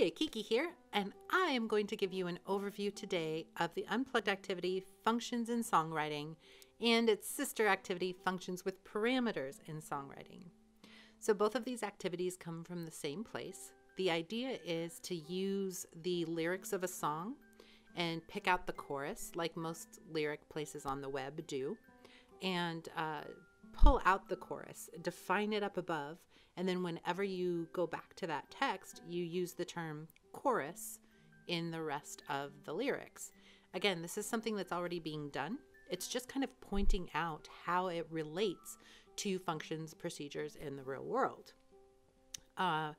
Hi, Kiki here, and I am going to give you an overview today of the unplugged activity Functions in Songwriting and its sister activity Functions with Parameters in Songwriting. So both of these activities come from the same place. The idea is to use the lyrics of a song and pick out the chorus, like most lyric places on the web do, and uh, pull out the chorus, define it up above, and then whenever you go back to that text, you use the term chorus in the rest of the lyrics. Again, this is something that's already being done. It's just kind of pointing out how it relates to functions, procedures in the real world. Uh,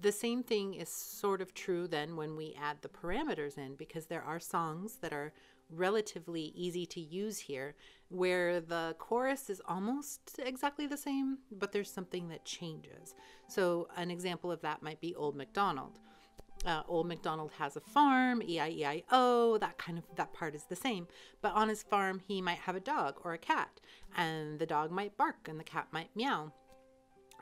the same thing is sort of true then when we add the parameters in because there are songs that are relatively easy to use here where the chorus is almost exactly the same, but there's something that changes. So an example of that might be Old MacDonald. Uh, Old MacDonald has a farm, E-I-E-I-O, that kind of, that part is the same. But on his farm, he might have a dog or a cat, and the dog might bark and the cat might meow.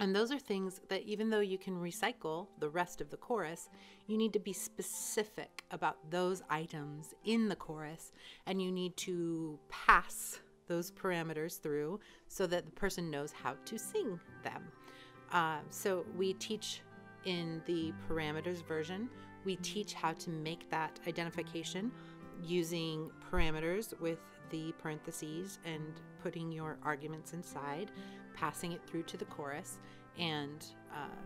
And those are things that even though you can recycle the rest of the chorus, you need to be specific about those items in the chorus and you need to pass those parameters through so that the person knows how to sing them. Uh, so we teach in the parameters version, we teach how to make that identification using parameters with the parentheses and putting your arguments inside, passing it through to the chorus, and uh,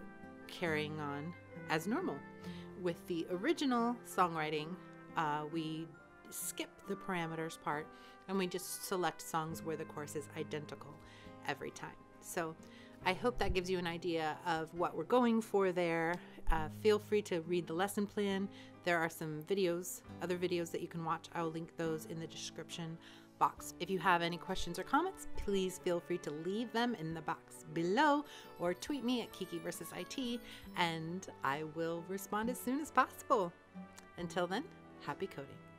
carrying on as normal. With the original songwriting, uh, we skip the parameters part and we just select songs where the chorus is identical every time. So I hope that gives you an idea of what we're going for there. Uh, feel free to read the lesson plan. There are some videos, other videos that you can watch. I will link those in the description box. If you have any questions or comments, please feel free to leave them in the box below or tweet me at Kiki versus IT and I will respond as soon as possible. Until then, happy coding.